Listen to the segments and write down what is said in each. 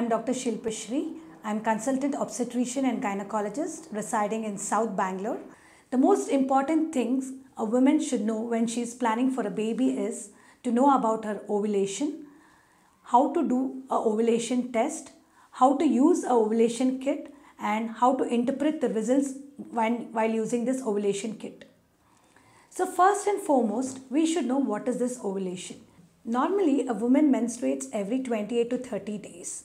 I'm Dr. Shilpashree. I'm consultant obstetrician and gynecologist residing in South Bangalore. The most important things a woman should know when she's planning for a baby is to know about her ovulation, how to do a ovulation test, how to use a ovulation kit and how to interpret the results when, while using this ovulation kit. So first and foremost, we should know what is this ovulation. Normally, a woman menstruates every 28 to 30 days.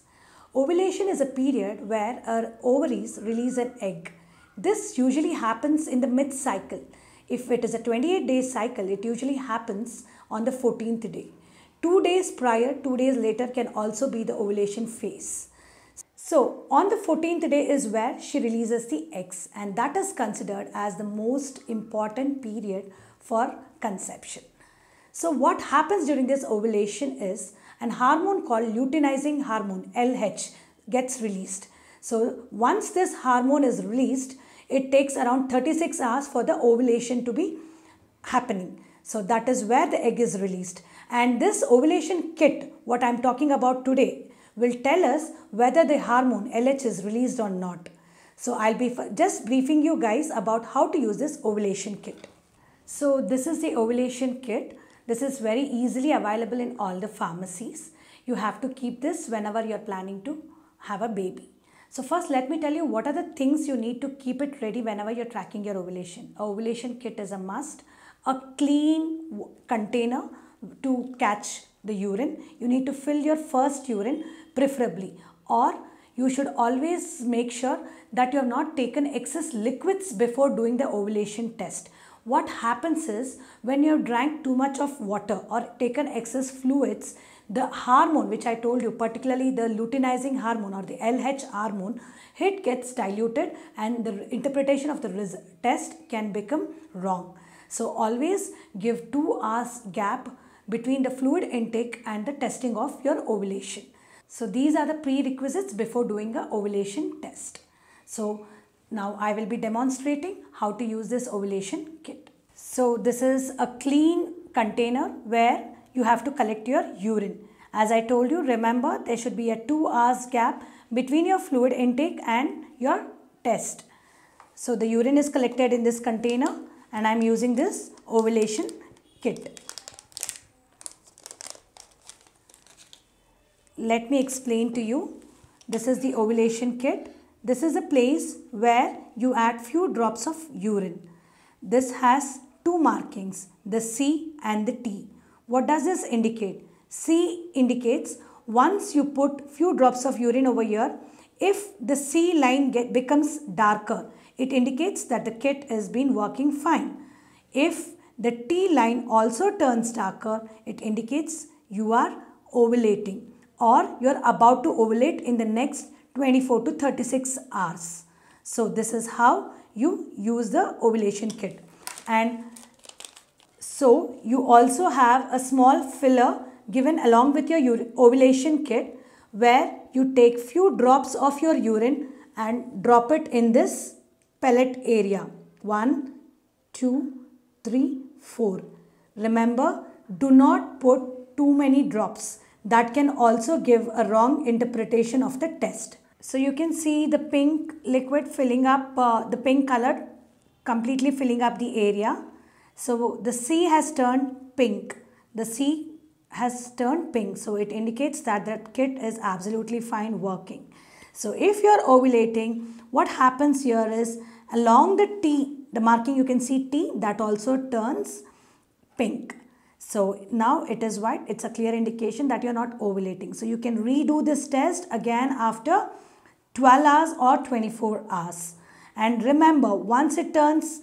Ovulation is a period where our ovaries release an egg. This usually happens in the mid cycle. If it is a 28 day cycle, it usually happens on the 14th day. Two days prior, two days later can also be the ovulation phase. So, on the 14th day is where she releases the eggs, and that is considered as the most important period for conception. So, what happens during this ovulation is an hormone called luteinizing hormone LH gets released. So, once this hormone is released, it takes around 36 hours for the ovulation to be happening. So, that is where the egg is released. And this ovulation kit, what I am talking about today, will tell us whether the hormone LH is released or not. So I'll be just briefing you guys about how to use this ovulation kit. So this is the ovulation kit. This is very easily available in all the pharmacies. You have to keep this whenever you're planning to have a baby. So first let me tell you what are the things you need to keep it ready whenever you're tracking your ovulation. A ovulation kit is a must. A clean container to catch the urine. You need to fill your first urine preferably or you should always make sure that you have not taken excess liquids before doing the ovulation test. What happens is when you have drank too much of water or taken excess fluids, the hormone which I told you, particularly the luteinizing hormone or the LH hormone, it gets diluted and the interpretation of the test can become wrong. So always give 2 hours gap between the fluid intake and the testing of your ovulation. So these are the prerequisites before doing a ovulation test. So now I will be demonstrating how to use this ovulation kit. So this is a clean container where you have to collect your urine. As I told you, remember there should be a 2 hours gap between your fluid intake and your test. So the urine is collected in this container and I am using this ovulation kit. let me explain to you. This is the ovulation kit. This is a place where you add few drops of urine. This has two markings, the C and the T. What does this indicate? C indicates once you put few drops of urine over here, if the C line get, becomes darker, it indicates that the kit has been working fine. If the T line also turns darker, it indicates you are ovulating or you are about to ovulate in the next 24 to 36 hours. So this is how you use the ovulation kit. And so you also have a small filler given along with your ovulation kit where you take few drops of your urine and drop it in this pellet area. 1, 2, 3, 4. Remember, do not put too many drops that can also give a wrong interpretation of the test. So you can see the pink liquid filling up, uh, the pink color completely filling up the area. So the C has turned pink. The C has turned pink. So it indicates that that kit is absolutely fine working. So if you are ovulating, what happens here is along the T, the marking you can see T, that also turns pink. So now it is white. It's a clear indication that you're not ovulating. So you can redo this test again after 12 hours or 24 hours. And remember, once it turns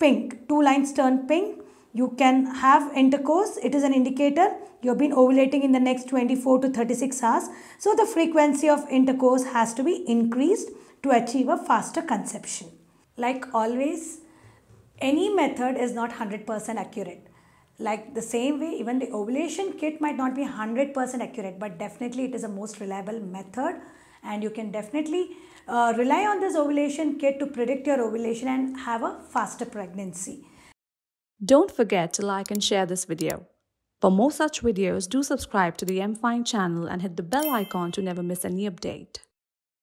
pink, two lines turn pink, you can have intercourse. It is an indicator you've been ovulating in the next 24 to 36 hours. So the frequency of intercourse has to be increased to achieve a faster conception. Like always, any method is not 100% accurate like the same way even the ovulation kit might not be 100% accurate but definitely it is a most reliable method and you can definitely uh, rely on this ovulation kit to predict your ovulation and have a faster pregnancy. Don't forget to like and share this video. For more such videos, do subscribe to the MFine channel and hit the bell icon to never miss any update.